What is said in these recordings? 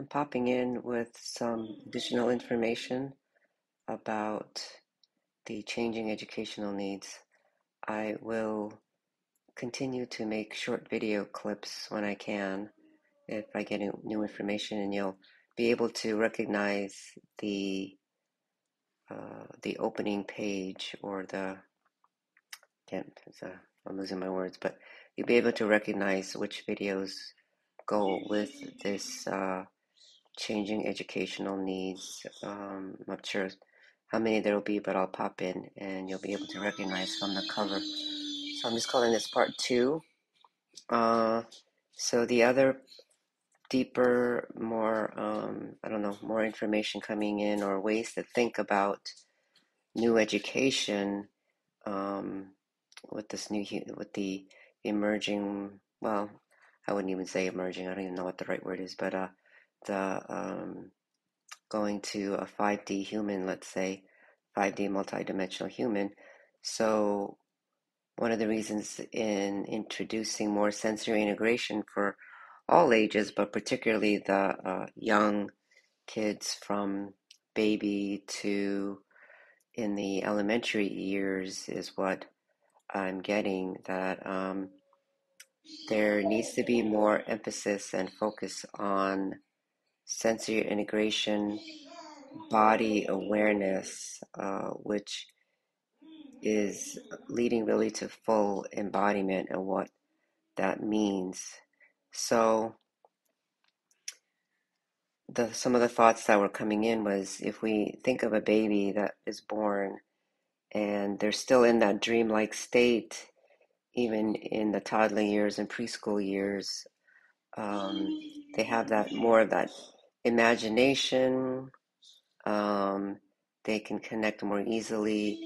I'm popping in with some additional information about the changing educational needs. I will continue to make short video clips when I can if I get new information, and you'll be able to recognize the uh, the opening page or the can't a, I'm losing my words, but you'll be able to recognize which videos go with this uh, changing educational needs. Um, I'm not sure how many there will be, but I'll pop in and you'll be able to recognize from the cover. So I'm just calling this part two. Uh, so the other deeper, more, um, I don't know, more information coming in or ways to think about new education um, with this new, with the emerging, well, I wouldn't even say emerging, I don't even know what the right word is, but uh, the um, going to a 5D human, let's say, 5D multidimensional human. So one of the reasons in introducing more sensory integration for all ages, but particularly the uh, young kids from baby to in the elementary years is what I'm getting that um, there needs to be more emphasis and focus on sensory integration, body awareness, uh, which is leading really to full embodiment and what that means. So, the some of the thoughts that were coming in was if we think of a baby that is born and they're still in that dreamlike state, even in the toddler years and preschool years, um, they have that more of that imagination. Um, they can connect more easily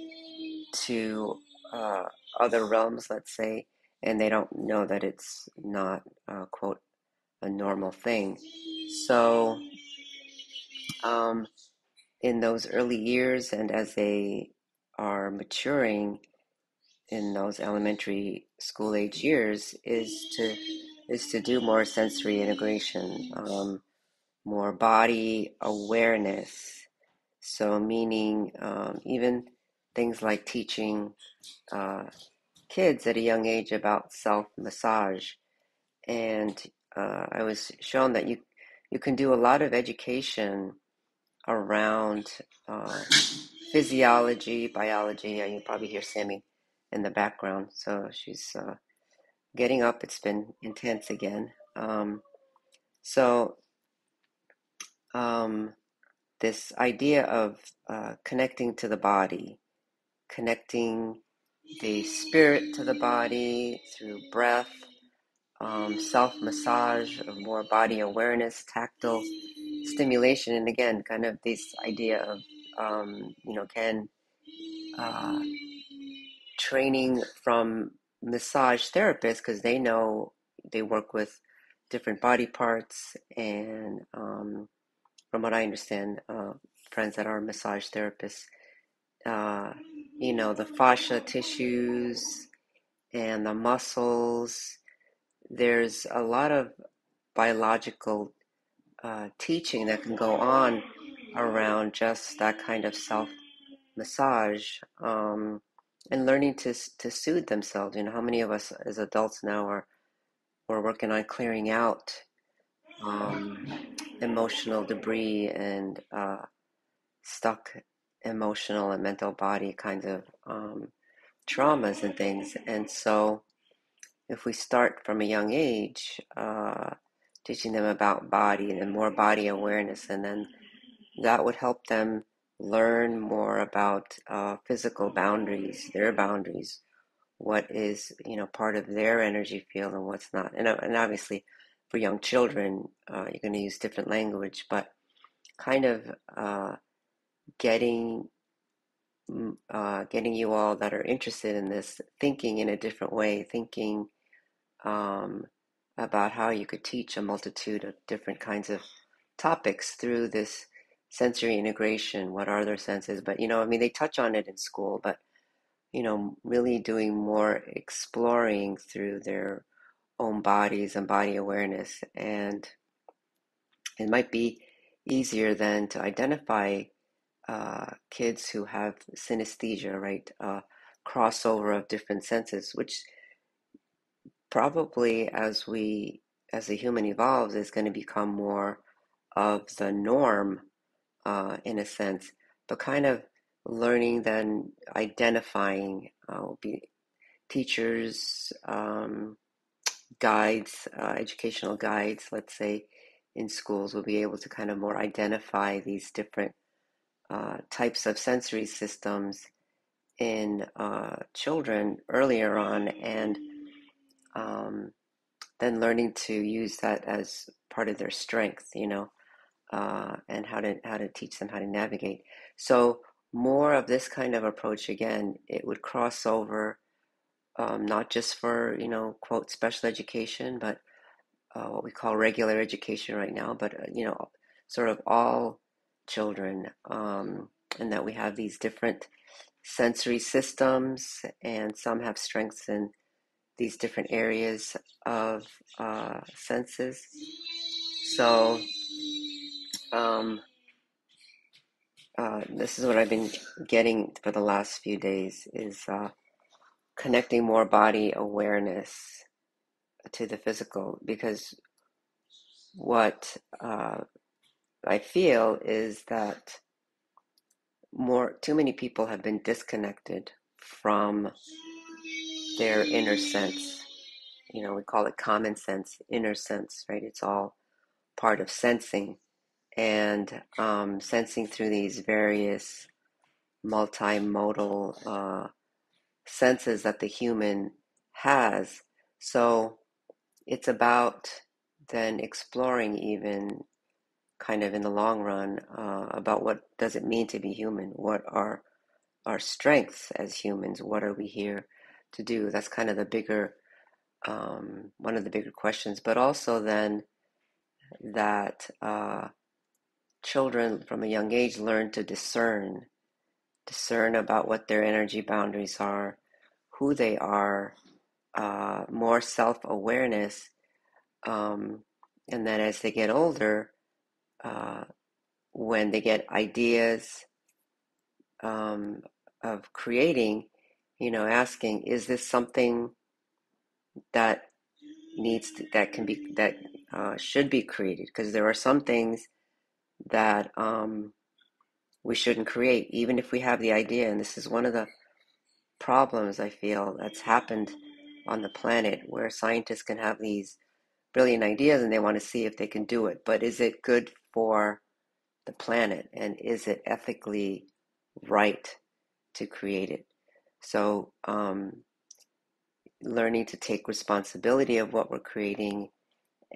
to uh, other realms, let's say, and they don't know that it's not, uh, quote, a normal thing. So, um, in those early years and as they are maturing in those elementary school age years, is to is to do more sensory integration. Um, more body awareness. So, meaning um, even things like teaching uh, kids at a young age about self massage. And uh, I was shown that you, you can do a lot of education around uh, physiology, biology. You probably hear Sammie in the background. So she's uh, getting up. It's been intense again. Um, so um, this idea of uh, connecting to the body, connecting the spirit to the body through breath, um, self massage, more body awareness, tactile stimulation, and again, kind of this idea of um, you know, can uh, training from massage therapists because they know they work with different body parts and um, from what I understand, uh, friends that are massage therapists, uh, you know, the fascia tissues and the muscles. There's a lot of biological uh, teaching that can go on around just that kind of self massage um, and learning to to soothe themselves. You know, how many of us as adults now are we're working on clearing out um, emotional debris and uh, stuck emotional and mental body kinds of um, traumas and things. And so, if we start from a young age, uh, teaching them about body and more body awareness, and then that would help them learn more about uh, physical boundaries, their boundaries, what is you know part of their energy field and what's not, and, and obviously for young children, uh, you're going to use different language, but kind of uh, getting mm, uh, getting you all that are interested in this thinking in a different way, thinking um, about how you could teach a multitude of different kinds of topics through this sensory integration. What are their senses? But you know, I mean, they touch on it in school, but you know, really doing more exploring through their own bodies and body awareness. And It might be easier than to identify uh, kids who have synesthesia, right? Uh, crossover of different senses, which probably as we as the human evolves is going to become more of the norm uh, in a sense, but kind of learning then identifying uh, will be teachers, um, guides, uh, educational guides, let's say, in schools will be able to kind of more identify these different uh, types of sensory systems in uh, children earlier on and um, then learning to use that as part of their strength, you know, uh, and how to how to teach them how to navigate. So more of this kind of approach again, it would cross over um, not just for you know quote special education, but uh, what we call regular education right now, but uh, you know sort of all children, um, and that we have these different sensory systems, and some have strengths in these different areas of uh, senses. So um, uh, this is what I've been getting for the last few days is uh, connecting more body awareness to the physical because what uh, I feel is that more too many people have been disconnected from their inner sense. You know, we call it common sense, inner sense, right? It's all part of sensing and um, sensing through these various multimodal uh, senses that the human has. So it's about then exploring even kind of in the long run uh, about what does it mean to be human? What are our strengths as humans? What are we here to do? That's kind of the bigger um, one of the bigger questions. But also then that uh, children from a young age learn to discern discern about what their energy boundaries are who they are uh, more self-awareness um, and then as they get older uh, when they get ideas um, of creating, you know, asking, is this something that needs to, that can be that uh, should be created? Because there are some things that um, we shouldn't create, even if we have the idea. And this is one of the problems I feel that's happened on the planet, where scientists can have these brilliant ideas and they want to see if they can do it. But is it good for the planet and is it ethically right to create it? So, um, learning to take responsibility of what we're creating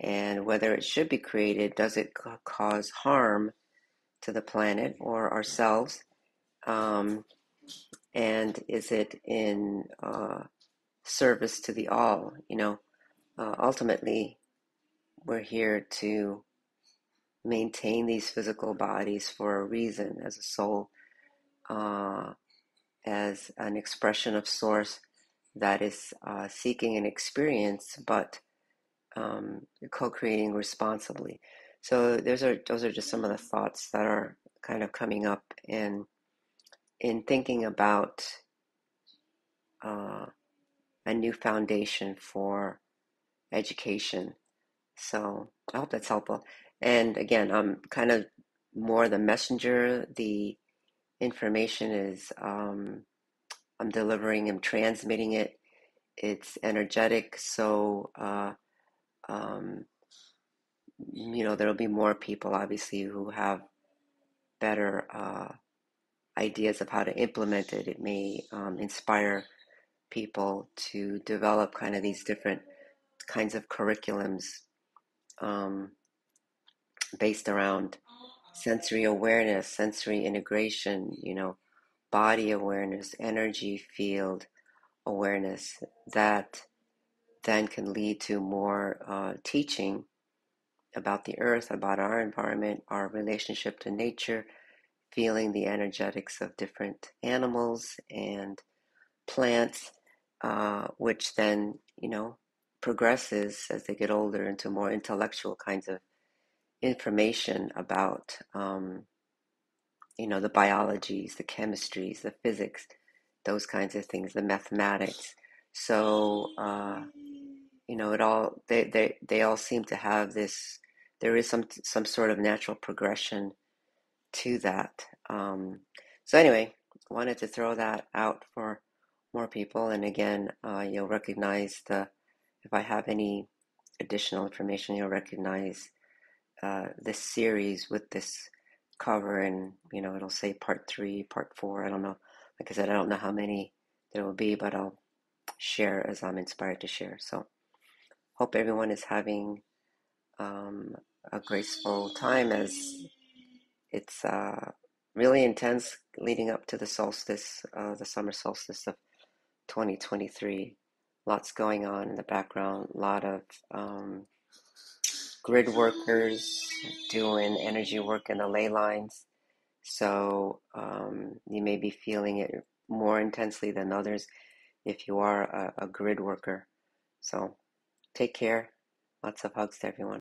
and whether it should be created, does it cause harm to the planet or ourselves? Um, and is it in uh, service to the all? You know, uh, ultimately, we're here to maintain these physical bodies for a reason as a soul, uh, as an expression of source that is uh, seeking an experience, but um, co-creating responsibly. So those are those are just some of the thoughts that are kind of coming up in in thinking about uh, a new foundation for education. So I hope that's helpful. And again, I'm kind of more the messenger. The information is um, I'm delivering, I'm transmitting it. It's energetic, so uh, um, you know there'll be more people, obviously, who have better uh, ideas of how to implement it. It may um, inspire people to develop kind of these different kinds of curriculums. Um, based around sensory awareness, sensory integration, you know, body awareness, energy field awareness that then can lead to more uh, teaching about the earth, about our environment, our relationship to nature, feeling the energetics of different animals and plants, uh, which then, you know, progresses as they get older into more intellectual kinds of information about, um, you know, the biologies, the chemistries, the physics, those kinds of things, the mathematics. So, uh, know, it all they, they they all seem to have this. There is some some sort of natural progression to that. Um, so anyway, wanted to throw that out for more people. And again, uh, you'll recognize the if I have any additional information, you'll recognize uh, this series with this cover, and you know, it'll say part three, part four. I don't know. Like I said, I don't know how many there will be, but I'll share as I'm inspired to share. So hope everyone is having um, a graceful time as it's uh, really intense leading up to the solstice, uh, the summer solstice of 2023. Lots going on in the background, a lot of um, grid workers doing energy work in the ley lines. So um, you may be feeling it more intensely than others if you are a, a grid worker. So take care. Lots of hugs to everyone.